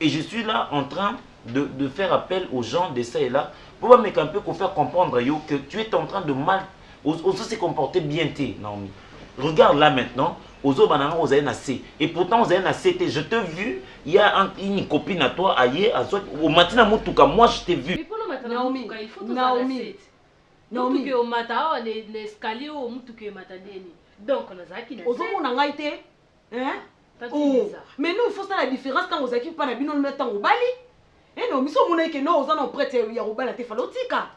et je suis là en train de, de faire appel aux gens de ça et là pour va meka un peu faire comprendre yo que tu es en train de mal ozo se comporter bien te Naomi regarde là maintenant ozo banana aux na C et pourtant aux na C je te vu il y a un, une copine à toi aye azo au matin mutuka moi je t'ai vu Naomi Naomi Naomi que au mata les escaliers au mutuka mata deni donc nazaki na ozomona ngai te hein oh mais non il faut ça la différence tango ozalaki pa na bino na tango obali eh non miso omonaki ke non oza na prêtre ya kobala te fala otika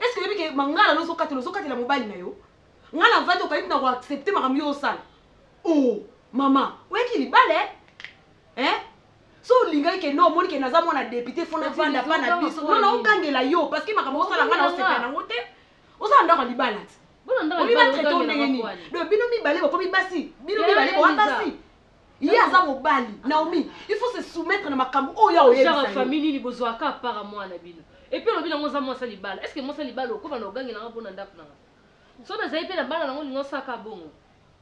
est ce que oyebi ke mangala nozokatela ozokatela mobali na yo ngai na vandi okangi na koaccepte makambo yo osala o oh, mama oyaki libale eh so olingaki ke no omoni ke naza mwana depute fo navanda pa na biso nona okangela yo parce que makambo osala ngai na osepela nango te oza na ndako ya libala te omi batraite o ndenge nini donc bino mibale bokomi basi bino mibale boa basi ye aza mobali ah. naomi il faut se soumettre na makambo oyo aoyebisa famille nini bozwaka apara mwana bino epuis olobi nango oza mwasa libala estce mwasa libala okobana ogangela nga mpo na ndako nanga so nazali mpe na bana nango lingo osaka bongo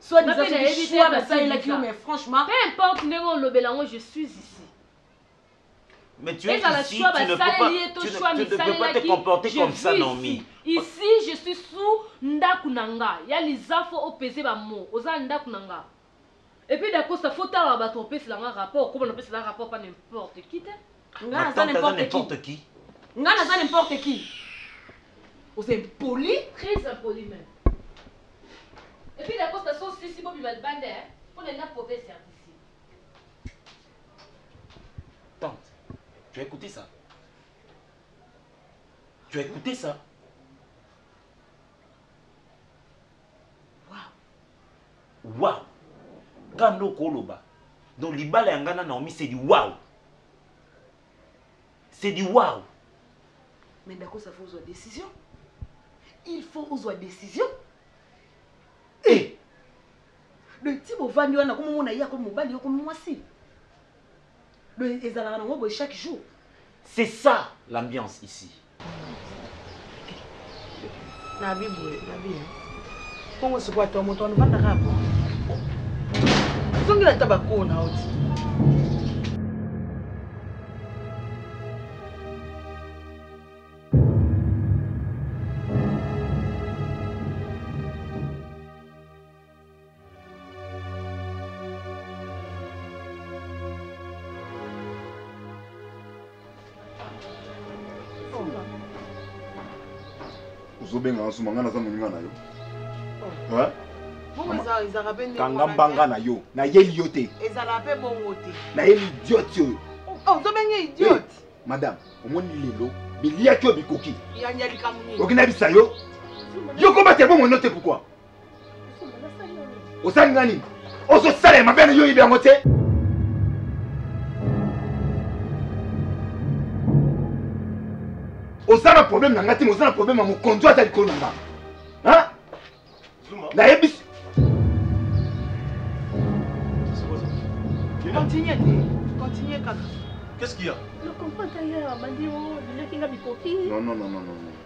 Soit Nga disant pe nayebi soki te choix kasi basalelaki yo visa. mais franchement Peu importe ndenge olobela yango je suis ici. Mais tu es Ezala ici, choix tu ne peux pas, basaleli ye to tu ne, choix tu ne peux pas te misalelaki comporter je comme ça, vis Naomi. ici. Ici je suis sous ndako na nga. Ya Liza faut opese ba mots. Oza na ndako na nga. Et puis Dacosta faut tala bato opesela nga rapport, comment opesela nga rapport pas n'importe qui te. nga Ma naza tante aza n'importe qui n'importe qui. nga naza n'importe qui oza impoli Très impoli meme. Et puis Dacosta so osilisi bobima libanda hein po na linga prouve service. Tante, tu as ecoute ça? Tu as ecoute ça? Waouh. Waouh. Kanda okoloba. Donc libala ya ngana Naomi c'est du waouh. C'est du waouh. Mais ndako ça faut une décision. Il faut une décision. Eh. Hey. Donc ti bovandi wana comme mona yako mobali yoko mwasi. Donc ezalaka nango boy chaque jour. C'est ça l'ambiance ici. nabi boye nabi hein. bongo sikoyo ata moto wana ofandaka ya bongo ozongela ata bakoo na oti ozobenga na suma ngai naza moninga na yo kanga mbanga na yo nayeli yo te nayeli idiote oyo oh, eh, madame omoni lelo biliaki oyo bikoki okendabisa yo yo kobate bongo no te pourkui osali nga nini ozosala ya mabe na yo oyebi yango te oza na problème na nga te oza na problème ya mokonzi aza likolo na nga nayebisi Continuez, continuez, Kaka. Qu'est-ce qu'il y a Non, non, non, non, non.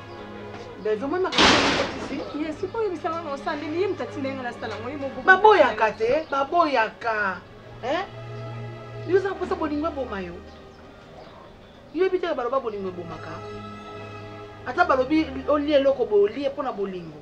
baboyaka te baboyaka yo oza mposa bolingo eboma yo yo yebi teke baloba bolingo ebomaka ata balobi olie eloko bolie mpo na bolingo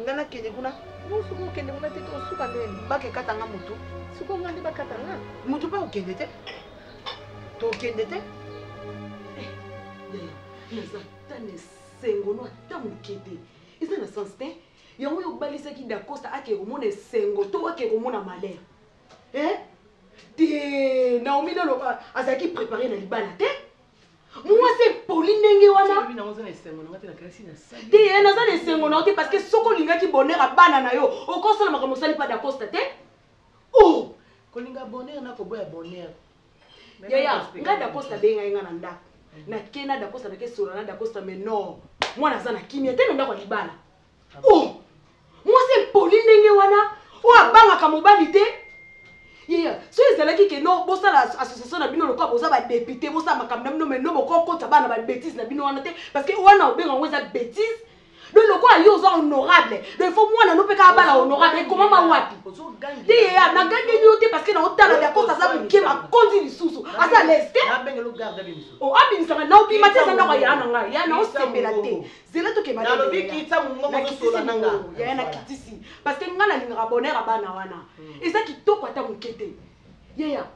nga nakende kuna mosuku okende kuna te tosuka ndeni bakekata nga motu suku nga nde bakata nga motu mpe okende te tokende te eh, naza ta na esengo no ata moke te eza na sens te yango yo obalisaki dacosta ake komona esengo to ake komona malere eh? te naomi lelo azalaki prépare na libala te mwasi epoli ndenge wana te eh, naza na esengo na yo te parceke soki olingaki bonheur ya bana na yo okosala makambo osali pa dacosta te o oh! kolinga bonheur na koboya bonheur yaya ngai dacosta abengai ngai na ndako mm. nake na dacosta nake solola na dacosta mais non mwana aza na kimia te na ndako ya libala oh mwasi impoli ndenge wana oyo abangaka mobali te yeya so ezalaki ke no bosala association na bino lokola boza badepute bosala makambo na bino mai no bokokota bana babétise na bino wana te parce que wana obenga yango eza bétise donc lokola yo oza honorable donc il faut mwana no mpe kaka bala honorable ekomama wapi te yeya nagangeli yo te parce que naotala dakosa aza moke makonzi lisusu aza lese te abimisaka naobima te aza ndako ya na ngai ya naosepela te zela tokeba nalobi kitisa mongongo ozosola na nga yaya na kitisi parce que nga nalingaka bonheur ya bana wana hmm. eza kitoko ata moke te yaya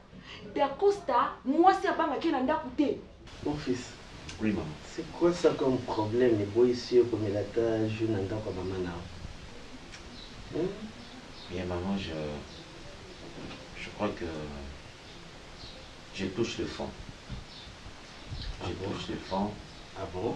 dacosta mwasi abangaki ye na ndako te mon fils oui maman c'est quoi ça comme problème eboyisi yo komela ata jour na ndako ya mama na yo hmm? bien maman je je crois que je touche le fond je ah touche le fond ah bon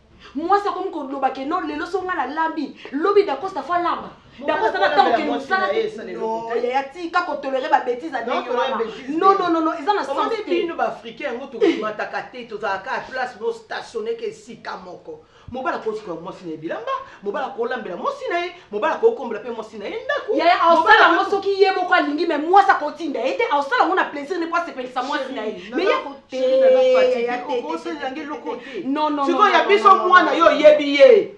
Mwasi akomi ko loba ke non lelo so nga na lambi, lobi Dacosta fo alamba. Dacosta na tango ke musala te. Non, yaya tika ko tolerer ba betises ya ndenge wana. Non non non non, eza na sens te. Bino ba africains yango to mataka te, tozala ka place bo stationner ke esika moko. Mobali akosukola mwasi na ye bilamba, mobali akolambela mwasi na ye, mobali akoki kokombola mpe mwasi na ye ndako yaya aosala yango soki ye moko alingi me mwasi akotinda ye te aosala yango na plaisir ne mpo asepelisa mwasi na ye sikoyo ya biso mwana yo oyebi ye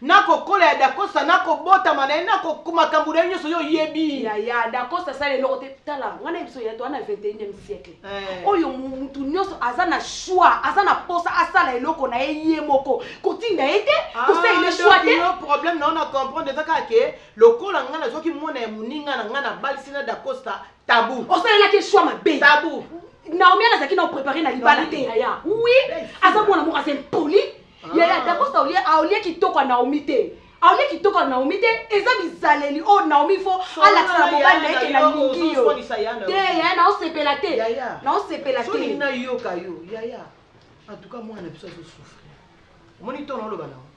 nakokola ya dakosa nakobotama na ye makambo na ye nyonso yo oyebi yaya dakosa asala eloko te tala wana ye biso yaya to wana 21e siècle Eh. oyo mutu nyonso aza na choix aza na posa asala eloko na ye ye moko kotinda ye te ah, kosalela choix te problème na yo na comprendre eza kaka ke lokola ngai nazwaki mwana ya moninga na ngai na balisi na dacosta tabu osalelaki choix mabe tabu naomi ana azalaki na prépare na libala te yaya oui aza mwana moko aza impoli ah. yaya dacosta aolie kitoko ya naomi te Aoni kitoko ya Naomi te eza bizaleli oyo Naomi fo alakisa na mobali na ye ke nalingi yo te yaya naosepela te naosepela te soki nayoka yo yaya en tout cas mwana na biso azosouffrir omoni ntono oloba nango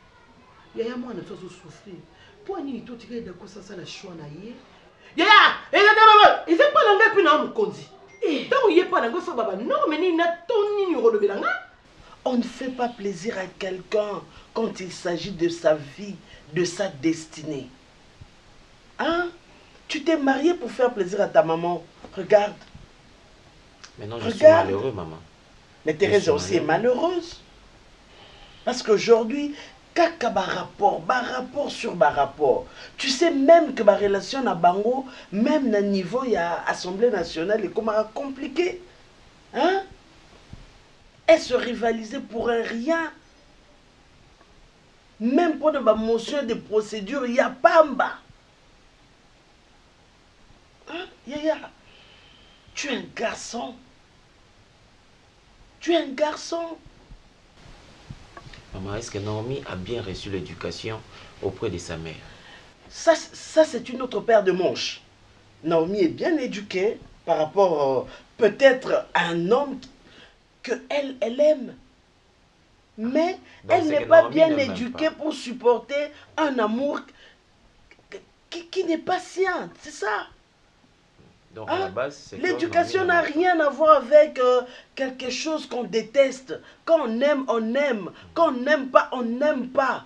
yaya mwana na biso azosouffrir mpo nini totika eda kosasala choix na ye yaya eza mpo na ngai mpe na mokonzi ntango ye mpo na ngai osoba banorme nini na to nini okolobela ngai On ne fait pas plaisir à quelqu'un quand il s'agit de sa vie, de sa destinée. Hein Tu t'es marié pour faire plaisir à ta maman. Regarde. mais non je suis malheureux, maman. Mais Thérèse aussi est malheureuse. Parce qu'aujourd'hui, caca bas rapport, bas rapport sur bas rapport. Tu sais même que ma relation à Bango, même à niveau, il y a Assemblée nationale, est compliqué. Hein se rivaliser pour un rien. Même pour de ma motion de procédure, il y a Pamba. Hein? Yaya, tu es un garçon. Tu es un garçon. Maman, est-ce que Naomi a bien reçu l'éducation auprès de sa mère Ça, ça c'est une autre paire de manches. Naomi est bien éduquée par rapport euh, peut-être à un homme elle, elle aime. Mais elle n'est pas bien éduquée pour supporter un amour qui, n'est pas sien. C'est ça. Donc la hein? base, L'éducation n'a rien à voir avec euh, quelque chose qu'on déteste. Quand on aime, on aime. Quand on n'aime pas, on n'aime pas.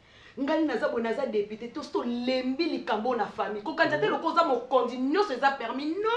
ngai naza boye naza depute tosi tolembi likambo oyo na famille kokanisa te lokola oza mokonzi nyonso eza permis no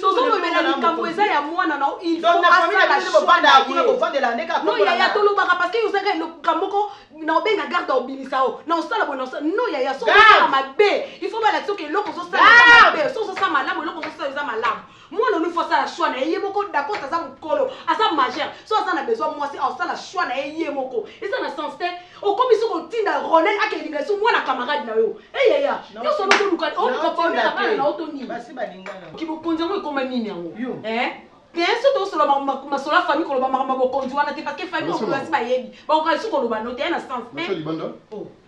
tozolobela likambo eza ya mwana na ilfoasalachono yaya tolobaka parce que ozaka eloka moko na obenga garde obimisa o na osala boye naosala no yaya soosala mabe il faut balakisa oke eloko ozosala mabe so ozosala malamu eloko ozosala eza malamu mwana olufu asala choix na ye ye moko dacosta aza mokolo aza majeur so aza na besoin mwasi asala choix na ye ye moko eza na sens te okomi soki otinda ronel akelinga esu mwana camarade na yo eyeya nyonso nokoluka oluka problème na bana na yo to nini kibokonzi yango ekoma nini yango bien so tosola masolo ya famille koloba makambo ya bokonzi wana te parce que famille bakonzi basi bayebi bakoka lisusu koloba no te ya na sens te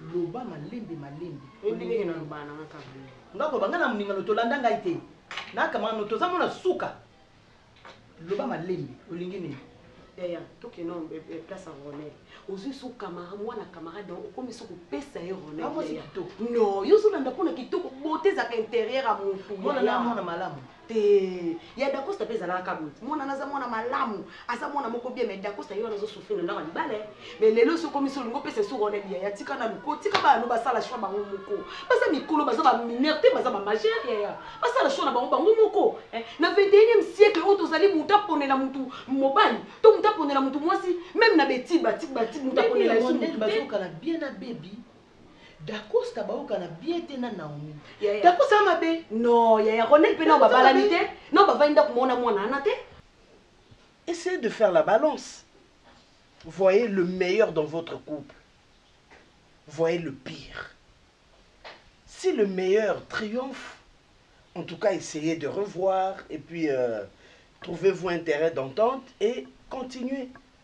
Loba malembe malembe. Oyebi ndenge nalobaka na nga kaka boye. Nga koloba nga na muninga no tolanda ngai te. Na kamanga no toza mona suka. Loba malembe olingi nini? Yaya toke no place ya Ronel. Ozui su kamara mwana kamara donc okomi su kopesa ye Ronel. Ba mwasi kitoko. Non yo ozolanda pona kitoko beauté ezaka interieur ya mutu. Mwana na mwana malamu. Te ya dacosta pe ezalaka ka boye mwana naza mwana malamu aza mwana moko bien mais dacosta ye wana azo souffrir na ndako ya libala eh. mais lelo esi okomisi olingi opesa esuka wana ebi yaya tika nanu ko tika bana no basala choix bango moko baza mikolo baza ba mineur te baza ba majeur yaya basala choix na bango bango moko eh. na 21e siècle oyo tozali moto aponela motu mobali to moto aponela motu mwasi meme na beti bati bati moto aponela esu motu te Dacosta baokana bien te na Naomi. Yaya. Dacosta ya mabe. Non, yaya Ronel pe na babalani te. Na bavandi ndako mona mwana ana te. Essayez de faire la balance. Voyez le meilleur dans votre couple. Voyez le pire. Si le meilleur triomphe, en tout cas essayez de revoir et puis euh, trouvez-vous un terrain d'entente et continuez.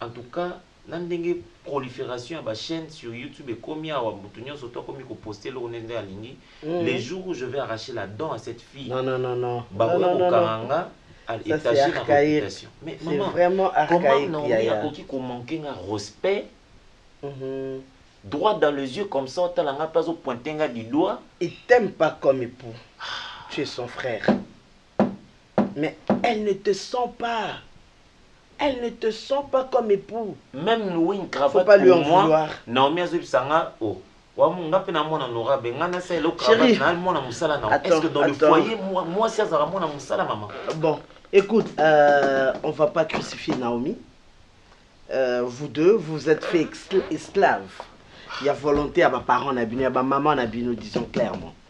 En tout cas na ndenge proliferation ya ba chaines sur YouTube ekomi awa mutu nionso tout akomi ko poster eloko nde nde alingi le jour où je vais arracher la dent à cette fille Non, non, non, non. Non, bakoya non, non, kokanga non. nga à Ça, c'est etager na archaïque. reputation mais C'est maman vraiment comment archaïque, Naomi yaya. akoki ko manquer nga respect Mhm. droit dans les yeux comme ça otala nga pe azo pointer nga du doigt Il t'aime pas comme époux. Tu es son frère. Mais elle ne te sent pas. Elle ne te sent pas comme epoux. Meme louer une cravate pas lui en pour moi. vouloir. Naomi azo yebisa nga oh wamu nga pe na mwana nora be nga na sa elo Chérie. cravate na mwana musala na Attends, est-ce que dans le attends. foyer mwa- mwasi azala mwana musala maman Bon, écoute, euh, on va pas crucifier Naomi. Euh, vous deux, vous vous êtes fait excl- esclaves. Il y a volonté à ma parent na bino, à ma maman na bino, disons clairement.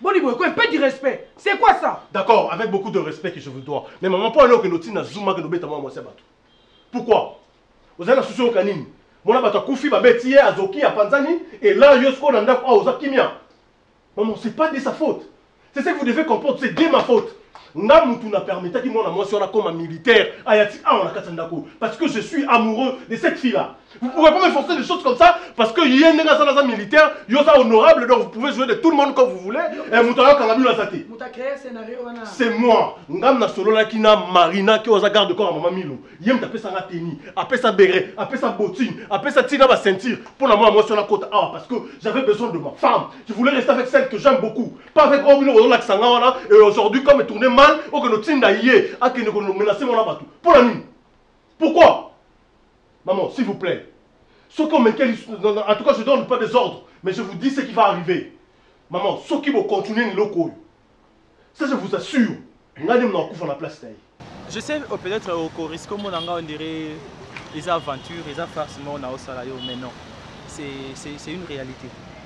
Boni boye ko un peu du respect. C'est quoi ça? D'accord avec beaucoup de respect que je vous dois. Mais maman po aloke loti na zuma que lobeta mwa mwasi batu. Pourquoi? Ozali na souci oka nini? Mwana batu akufi ba beti ye azoki apanzani et là yo siko na ndaku awa oza kimia. Maman c'est pas de sa faute. C'est ce que vous devez comprendre c'est de ma faute. Nga mutu na permetaki mwana mwasi wana koma militaire ayati awa na kati ndaku parce que je suis amoureux de cette fille là. Vous pouvez pas me forcer des choses comme ça parce que ye ndenge aza naza militaire, yo oza honorable donc vous pouvez jouer de tout le monde comme vous voulez et moto ayokanga bino aza te. C'est moi, ngam na sololaki na Marina ki oza garde corps ya mama Milo. Ye moto apesa nga tenue, apesa beret, apesa bottine, apesa tina ba ceinture pour na mwana mwasi wana kota awa parce que j'avais besoin de ma femme. Je voulais rester avec celle que j'aime beaucoup, pas avec oyo bino ozo lakisa nga wana et aujourd'hui comme tourner mal, okende otinda ye akende ko menacer mwana batu. Pour la nini? Pourquoi? Maman, s'il vous plait, soki on maintient lisusu, non, non, en tout cas, je donne pas des ordres, mais je vous dis ce qui va arriver. Maman, soki bo continuer na eloko oyo, ça je vous assure, ngai nde nakufa na place na ye. Je sais oh, peut-être euh, oko risque omona nga on dirait eza aventure, eza farce moko na osala yo, mais non. C'est c'est c'est une réalité.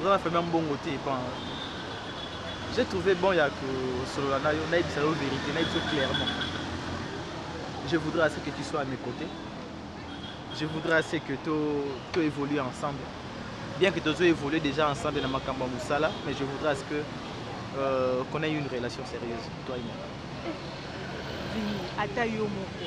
oza na famille mbongo te bon j'ai trouvé bon ya kosolola na yo nayebisa yo vérité nayebisa yo clairement je voudrais à ce que tu sois à mes côtés je voudrais à ce que to, to évolue ensemble bien que tozo évolue déjà ensemble na makambo ya mosala mais je voudrais à ce que euh, qu'on ait une relation sérieuse toi et moi Vinny, ata yo moko.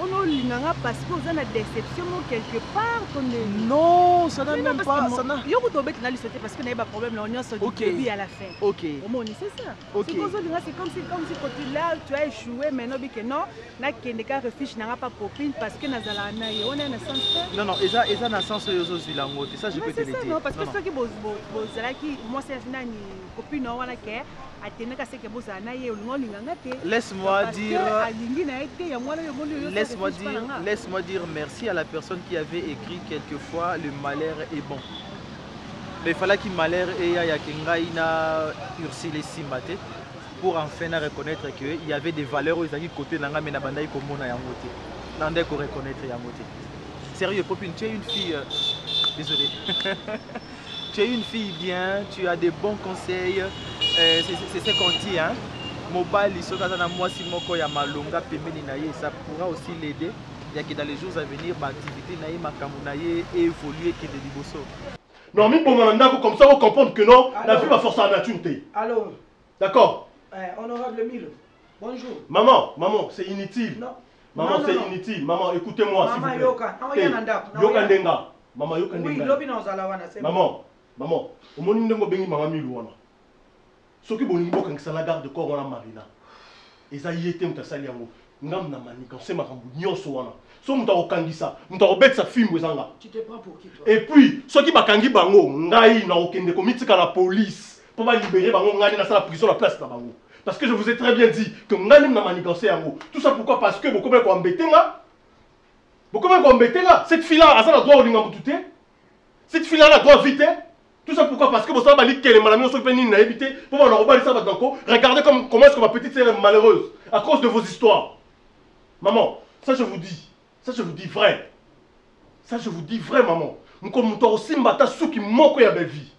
On a linganga parce que vous avez une déception quelque part comme Non, ça n'a même pas ça n'a. Yo kuto bête na lisete parce que na ba problème on est au début à la fin. OK. Au moins c'est ça. OK. C'est comme si comme si comme si côté là tu as échoué mais non que non, na kende ka refuge na pas copine parce que na zala na yo on est na sens. Non non, eza eza na sens yo zo zila ngote, ça je peux te le dire. Non parce que ceux qui boz boz zala qui moi c'est nani copine on a que atendaka seke bozala na ye olinga olinga nga te laisse-moi dire alingi na ye te yango wana yo moni laisse-moi dire laisse-moi dire merci à la personne qui avait écrit quelquefois le malheur est bon mais il fallait qu'il malheur eya ya ke ngai na ursile esimba te pour enfin na reconnaître que il y avait des valeurs oyo ezalaki côté na ngai mais nabandaki komona yango te nandaki koreconnaitre yango te sérieux popine tu es une fille euh, désolé Tu es une fille bien, tu as des bons conseils. Euh, c'est ce qu'on dit, hein. Mobali, soki aza na mwasi moko ya malonga pembeni na ye, ça pourra aussi l'aider. Ya que dans les jours à venir, ba activité na ye, makambo na ye évoluer que de liboso. Non, mi boma na ndako comme ça, vous comprendre que non, la vie va forcer la nature. Alors. D'accord. Eh, honorable Milo. Bonjour. Maman, maman, c'est inutile. Non. Maman, c'est inutile. Maman, écoutez-moi s'il vous plaît. Maman, yoka. Non, hey, yana ndaku. Yoka ndenga. Maman, yoka ndenga. Oui, lobi na ozala wana, c'est Maman, maman, omoni ndengo bengi maman Milo wana. Soki bolingi bokangisa na garde corps wana Marina. Eza yete mutasali yango. Ngambo na manigancer makambo nionso wana. Soki moto akokangisa, moto akobetisa fimbu eza nga. Tu te prends pour qui toi? Et puis, soki bakangi bango, ngai nakokende komitika na police mpo ba liberer bango, ngai nde nasala prison na place na bango. Parce que je vous ai très bien dit que ngai nde na manigancer yango. Tout ça pourquoi? Parce que bokomaki ko embeter nga, bokomaki ko embeter nga. Cette fille là aza na droit ya kolinga moto te, cette fille là aza na droit ya vie te. Tout ça pourquoi Parce que bosala bali kelema na mino soki pe nini na yebi te po bana kobalisa bato na ko regardez comme comment est-ce que ma petite sœur est malheureuse à cause de vos histoires maman ça je vous dis ça je vous dis vrai ça je vous dis vrai maman mokolo moto akosimba ata suki moko ya bellevie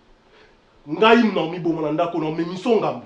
ngai na omiboma na ndako na omemiso ngambo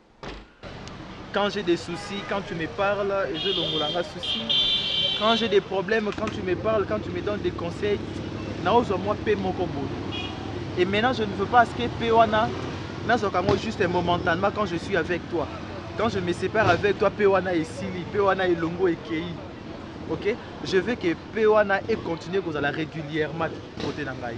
Quand j'ai des soucis, quand tu me parles, et je longolanga soucis. Quand j'ai des problèmes, quand tu me parles, quand tu me donnes des conseils, naozo moi pe moko boye. Et maintenant, je ne veux pas que pe wana nazo kango juste momentanément quand je suis avec toi. Quand je me sépare avec toi, pe wana esili, pe wana elongo ekei. OK Je veux que pe wana et continuer kozala régulièrement côté na ngai.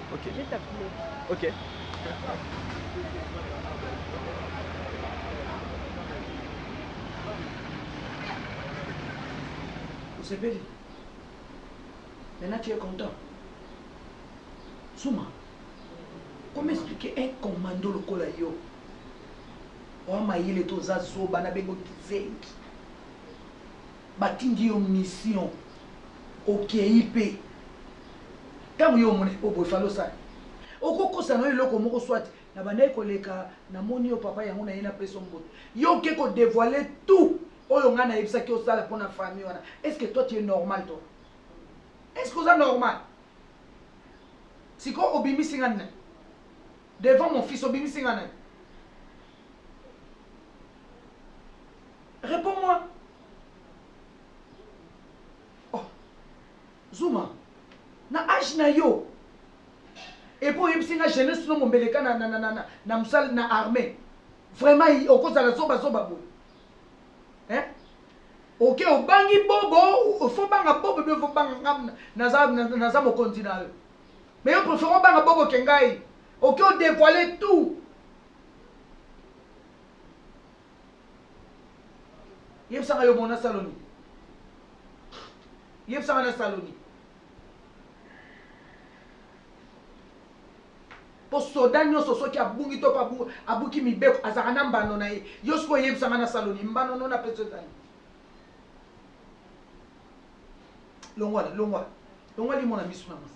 Okay. Je t'appelais. Okay. Osepeli? Maintenant tu es content? Suma. Comment expliquer un commando lokola yo? Oa mayele to oza zoba na bengo kizengi. Batindi yo mission okeyi pe tango yo omonaki po boye fallait osala oko kosa nayo eloko moko soit na bandaki koleka na moni yo papa yango naye na pesi yo mbote yo oke ko devoile tout oyo ngai na yebisaki yo osala pona famille wana est ce que toi tu es normal toi est ce que oza normal sikoyo obimisi ngai na nani devant mon fils obimisi ngai na nani Repond moi oh Zuma na age na yo et puis oyebisi nga jeunesse no mombeleka na na na na na musala na armée vraiment okozala zoba zoba boye hein ok obangi bobo faut banga bobo be faut banga nga naza naza mokonzi na yo mais yo préfère obanga bobo ke ngai ok odevoile tout Yebisaka yo mona saloni. Yebisaka na saloni. Po soda nyoso soki abungi to pa abuki mibeko azaka na mbano na ye. Yo siko yebisaka na saloni mbano nona peso ezali. Longwa la longwa. Longwa limo na misu na mwasi.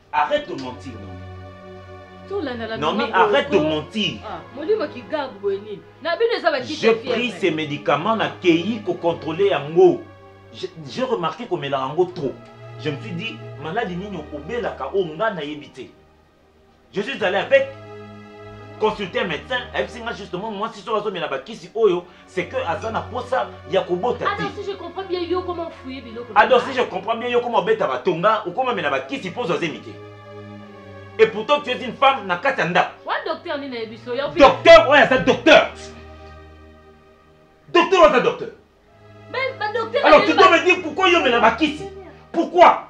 Arrête de mentir, Naomi. Naomi, arrête de mentir. Ah, je pris ces médicaments, na keyi ko contrôler yango. J'ai remarqué qu'on mela yango trop. Je me suis dit, malade nini obelaka o nga na yebite. Je suis allé avec consulter un médecin, avec singa justement, moi si so azo mela bakisi oyo, c'est que aza na posa ya kobota te si je comprends bien yo comment fouiller biloko alors si je comprends bien yo comment obeta batonga okoma mela bakisi mpo ozwa zemi te et pourtant tu es une femme na kati ya ndako wa docteur nini ayebi so yo docteur oyo aza docteur docteur oyo aza docteur alors tu dois me dire pourquoi yo mela bakisi pourquoi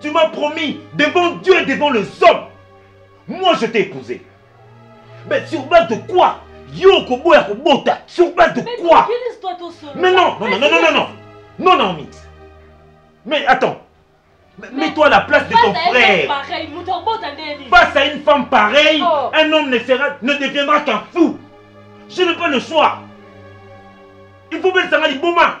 Tu m'as promis devant Dieu, devant les hommes. Moi je t'ai épousé. Mais sur base de quoi Yo Kobo Kobota Sur base de quoi Mais non, non, non, non, non, non Non, Non Naomi Mais attends Mets-toi à la place de ton frère. Face à une femme pareille, oh. un homme ne, sera, ne deviendra qu'un fou. Je n'ai pas le choix. Il faut bien savoir Boma.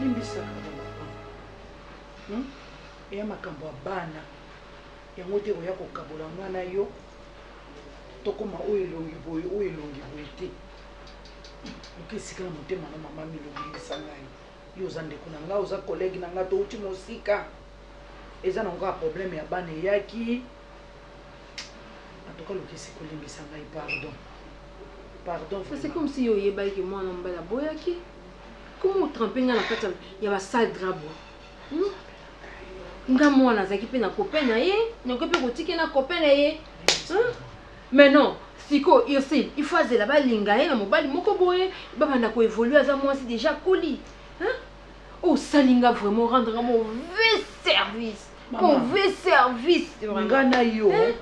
limbisaka bango hmm? eya makambo ya bana yango te koya kokabola nga na yo tokoma oyo elongi boye oyo elongi boye te oke esika na motema na mama milobisa ngai yo oza ndeko na ngai oza kolege na ngai touti mosika eza na ngaa problème ya bana eyaki antuka lokisi kolimbisa ngai pardon pardon c'est comme si yo oyebaki mwana mobali aboyaki Comment o tremper nga na kati ya ba sale drap boye? Hmm? Nga mwana azaki pe na copain na ye, nakoki pe kotike na copain na ye. Hmm? Mais non, siko Ursule, il faut azela balinga ye na mobali moko boye, babanda ko évoluer aza mwasi déjà akoli. Hein? Osali nga vraiment rendre nga mauvais service. Mauvais service. Nga na yo. Hein?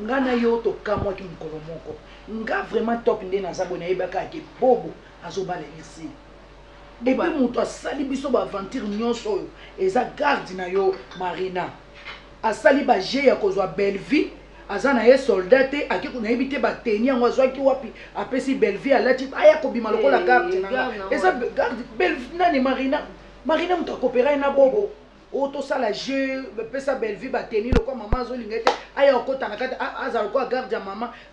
nga na yo tokamwaki mokolo moko nga vraiment top nde naza boye nayebaka ake bobo azo bala elysee epuis mutu asali biso ba aventure nionso oyo eza garde na yo marina asali ba jeux ya kozwa bellevue aza na ye soldat te ake nayebi te ba teni yango azwaki wapi apesi bellevue alati aya kobima lokola eh, garde na nga eza garde bellevue nani marina marina mutu akopera ye na bobo oyo tosala jeu pesa bellevue ba teni lokola mama azolinga ye te aya okota na kati azala lokola garde ya mama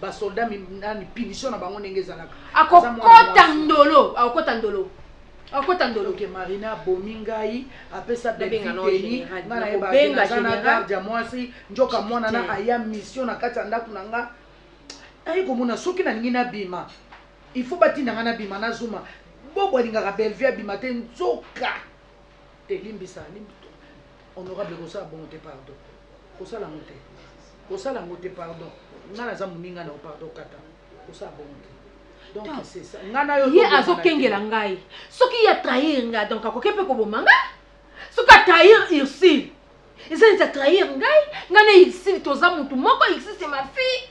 ba soldat nani punition na bango ndenge ezalaka akokota ndolo akokota ndolo akota ndolo ke marina abomi ngai apesa bebiteni ngai nayebaza na garde ya mwasi njoka mwana na aya mission na kati ya ndako na nga naye komona soki nalingi nabima il faut batinda ngai nabima nazuma bobo alingaka bellevue abima te nzoka te limbisa honorable kosala bongo te pardon kosala yango te kosala yango te pardon ngai naza moninga na yo pardon kata kosala bongo te ye azokengela ngai soki ye atrahir ngai donc akoki mpe koboma ngai soki atrahir ursile eza neti atrahir ngai ngai na ursile toza motu moko ursile se ma fille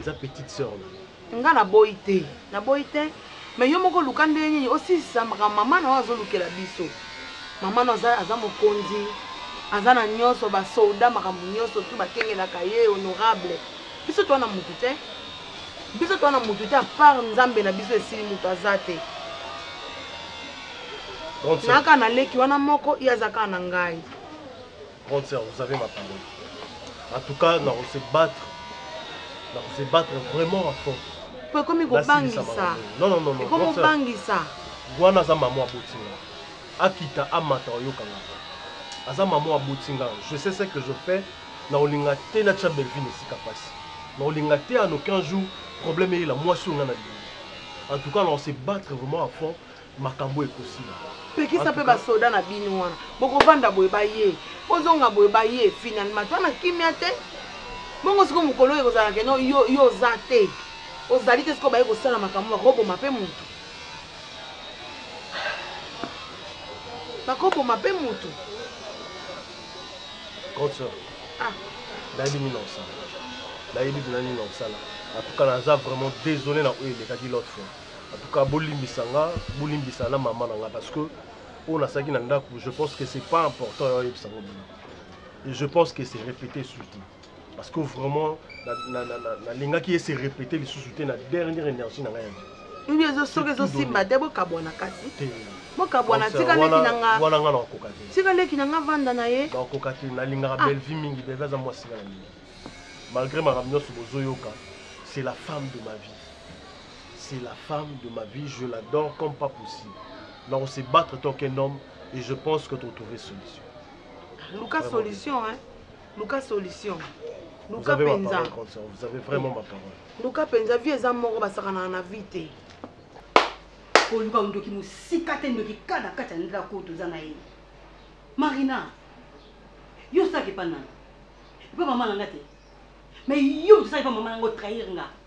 eza petite sœur na nga na boyi te na boyi te mais yo moko luka ndenge nini osilisa makambo mama na oyo azolukela biso mama na aza, aza mokonzi aza na nyonso basolda makambo nyonso tu bakengelaka ye honorable biso toa na motu te biso toa na motu te apart nzambe na biso esili moto aza te naa kaka na leki wana moko ye aza kaka na ngai Grande sœur, vous avez ma parole. En tout cas, na se battre. Na se battre vraiment à fond. Pour comme il bangisa. Non non non non. Comme bangisa. Wana za maman abotinga. Akita amata oyokanga. Aza maman abotinga. Je sais ce que je fais. Na olinga te na cha Bellevue ne sika pasi. Na olinga te en aucun jour problème est la moisson na na. En tout cas, on se battre vraiment à fond. makambo ekosila pekisa pe ba soda na bino wana bokovanda boye baye bozonga boye baye finalement toa na kimia te bongo siko mokolo oyo ekozala keno yo, yo oza te ozali te siko baye kosala makambo bakoboma pe motu bakoboma pe motu concert ah. nayebi nini nakosala nayebi mpena nini nakosala en tout cas naza vraiment désolé na oyo elekaki l'autre fois En tout cas bolimbisa nga, bolimbisa na maman na nga parce que oyo nasalaki na ndako, je pense que c'est pas important ya oyebisa ngo bino. Et je pense que c'est répété surtout. Parce que vraiment nalingaki ye se répéter lisusu te na dernière énergie na nga ya vie. Nini ezo soki ezo simba te bokabwana kasi. Te. bokabwana tika leki na nga wana nga nakokoka te tika leki na nga vanda na ye nakokoka te nalingaka ah. bellevie mingi bellevie aza mwasi nga na mingi malgré makambo nyonso bozoyoka c'est la femme de ma vie c'est la femme de ma vie je l'adore comme pas possible nako se battre tant qu'un homme et je pense que to trouver solution luka solution hein luka solution luka penza vous avez vraiment ma parole luka penza vie eza moko basakanaka na vie te koluka ndoki mosika te ndoki ka na kati ya ndako oyo toza na ye marina yo osalaka epa nani epa mama na nga te mais yo moto osalaka epa mama na nga otrahir nga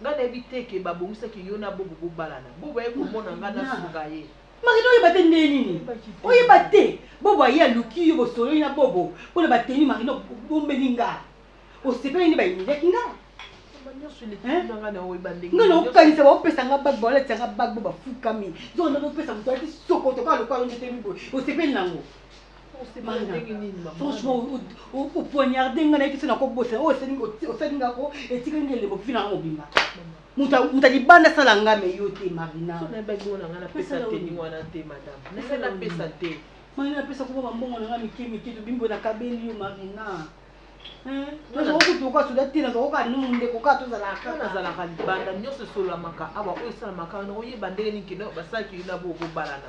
Nga nayebi te que ba bongisaki yo na bobo bo balana. Bobo aye ko mona nga na sunga ye. Marina oyeba te ndenge nini? Oyeba te bobo aye aluki yo bo sololi na bobo pona ba tenue marina obombeli nga osepeli nde ba humiliaki nga? Makambo nionso eleki kuna nga na oyeba ndenge nini? Nga nao kanisa bao pesa nga bague bao latisa nga bague bo ba fukami nzoka nde ozo pesa mutu alati sokoto kaka lokola yo nde otelemi boye osepeli nango? franchement opoignarde ngai nayebisi na kobosana oyo osali nga ko etikali nga elembo vi nanga mobimba moto ya libanda asala nga me yo te marina mani napesa koba bambongo na nga mike mike tobimbo na kabeli yo marina nazokokutuka soda te nazokoka ni mondeko kaka tozalaka nazalaka libanda nyonso esolamaka awa oyo esalamaka wana oyeba ndenge nini kino basalaki yo na bokobalana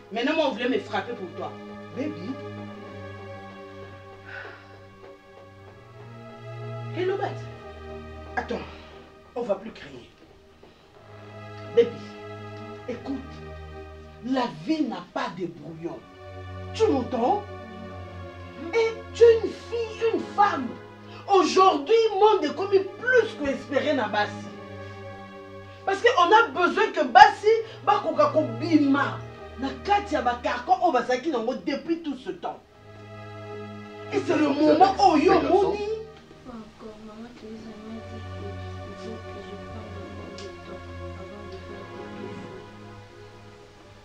maintenant on voulait me frapper pour toi. Baby. Hello, bête. Attends, on va plus crier. Baby, écoute, la vie n'a pas de brouillon. Tu m'entends Et tu es une fille, une femme. Aujourd'hui, monde est comme plus que espérer na basi. Parce qu'on a besoin que basi bakoka ko bima na kati ya ba carcans oyo bazalaki nango depuis tout ce temps. Et c'est le moment oyo omoni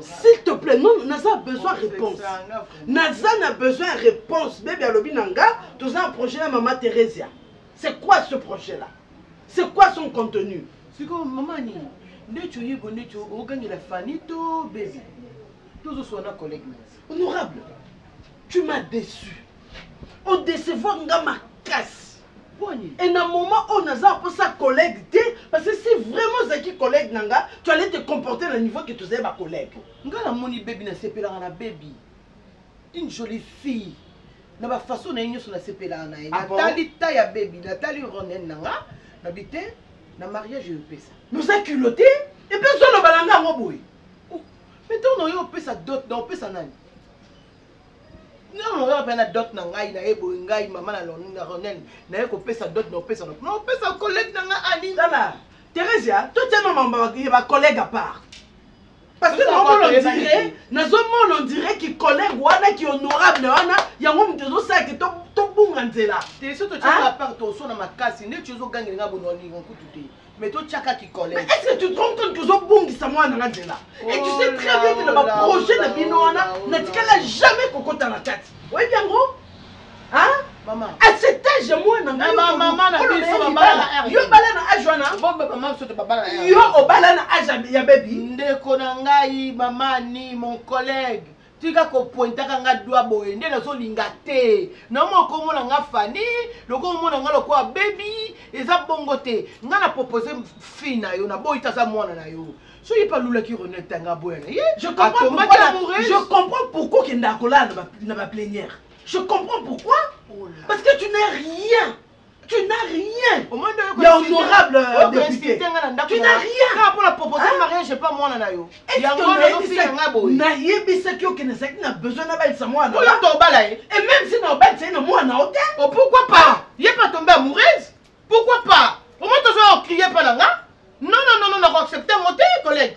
s'il te plaît non naza besoin réponse naza na besoin réponse bebe alobi na nga toza na projet na mama theresia c'est quoi ce projet là c'est quoi son contenu sikoyo mama nini ndeti oyebo ndeti ogangela fani to bebe tozoswa na collègue nasi honorable tu m'as déçu odecevoir nga makasi Boni? Et na moment oyo naza na posa ya collegue te parce que si vraiment ozalaki collegue na nga tu allais te comporter na niveau que tozali ba collegue. Nga na moni baby na sepelaka na baby une jolie fille na ba façon na ye nionso na sepelaka na ye na tali ta ya baby na tali Ronen na nga na bi te na mariage oyo pesa. Mais oza culotte et puis ozo loba na nga yango boye. Mais tango na yo opesa dot na opesa nani? Non, mon père na dot na ngai na ebo ngai maman na lon na ronen na ye ko pesa dot na pesa na non pesa collègue na nga ani tala Theresia to tia no mamba ya ba collègue à part parce que na mona dire na zo mona dire ki collègue wana ki honorable wana yango mutu zo sala ki to to bunga nzela te so to tia à part to so na makasi ne tu zo gangela nga bono ni nkutu te mais to tiaka ki collègue mais est ce que tu te rends compte tozo bongisa mwana nga nzela et tu sais très bien que na ba projet na bino wana na tikala jamais kokota na kati oyebi yango hein maman à cet âge mwana nga maman maman na biso babala yo bala na âge wana bombe maman biso babala yo obala na âge ya baby ndeko na ngai maman ni mon collègue tika kopointaka nga dwa boye nde nazolinga te namo okomona nga fani loko omona nga lokola bebi eza bongo te nga na propose fille na yo naboyi te aza mwana na yo so ye mpe alulaki renete tanga aboya na ye atombaki amoureuse je comprends pourquoi okendaka kolala na baplenière je comprends pourquoi oh parce que tu n'es rien Tu n'as rien. Au moins, il y a honorable euh, député. Tu n'as rien. Car pour la proposition hein? de mariage, j'ai pas moi na yo. Il y a moi na fille nga boy. Na yebisa ki okene sa ki na besoin na balisa moi na. Oyo to bala ye. Et même si na balisa na moi na ote. Oh pourquoi pas? Il est pas tombé amoureuse. Pourquoi pas? Au moins tu vas crier pas là. Non non non non, on accepter mon collègue.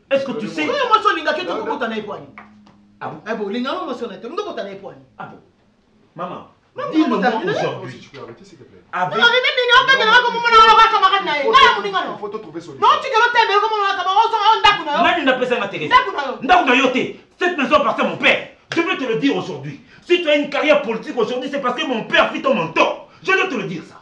est ce que tu sais oyo mwasi olingaka ete okokota na ye pwani abo olingaka ngo mwasi ona te olingi okota na ye pwani abo mama dis-le-moi aujourd'hui nani napesa nga teresa ndako na yo te cette maison appartient à mon père je veux te le dire aujourd'hui si tu as une carrière politique aujourd'hui c'est parce que mon père fit ton mentor je dois te le dire ça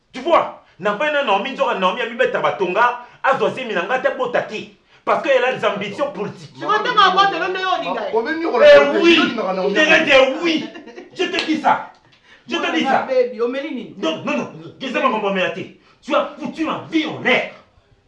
Tu vois? Na vandi na Naomi nzoka Naomi ami betaka ba tonga azwa zemi na nga te abota te parce que elle a des ambitions politiques. Sikoyo tango abota yo nde yo olinga ye? Eh oui! Thérèse eh oui! Je te dis ça! Je te dis ça! Mwana na baby omeli nini? Non non non eza makambo ya mela te tu as foutu ma vie en l'air.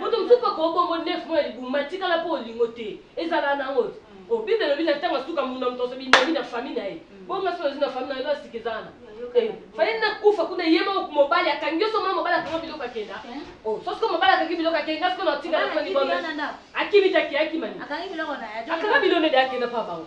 Moto mosusu mpe akoki bongo. Neuf mois ya libumu atikala mpo olingo te. Ezalaka na yango te. Oh, Bible elobi na ntango ya suka moto na moto azo binami na famille na ye. Bongo nga soki nazwi na famille na nga, sika eza wana. Eh, fallait na kufa kuna ye moko mobali akangi yo soki mwa mobali akanga biloko akenda. Oh, soki sikoyo mobali akangi biloko akenda, nga sikoyo natika na famille bongo. Akimi te, akima nini? Akanga biloko na ye. Akanga biloko na ye akenda mpo ya bango.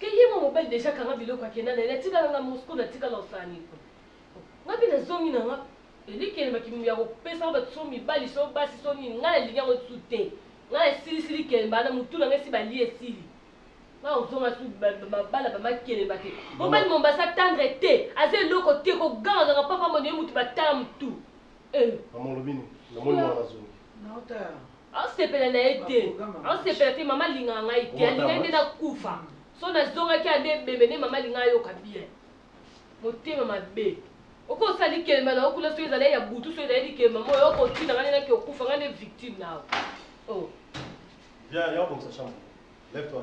Ke ye mwa mobali dejà akanga biloko akenda naye natikala nga moscou natikala osaniko nga pe nazongi na nga elikia na makimbi yako pesaka batu so mibali so basi so nini nga nalingi yango lisusu te nga na sili sili kelemba wana mutu na nga esi balie esili nga nako zonga lisusu ba mabala ba ma kelemba te mobali mombaza tendre te aza eloko te ko ganga ganga papa mbonde yo mutu batala mutu Eh. Maman olobi nini? Namoni mwana azongi. Nauta. Asepela na ye te. Asepela te mama linga ngai te. Alinga nde na kufa. So na zongaki ande bembe nde mama linga ayoka bien. Motema mabe. Oko osali kelema na yo kuna soki ezali ya butu soki ezali likema mo yo kotina ngai naki okufa ngai nde victime na yo. Oh. Viens, y'a comme ça chambre. Lève-toi.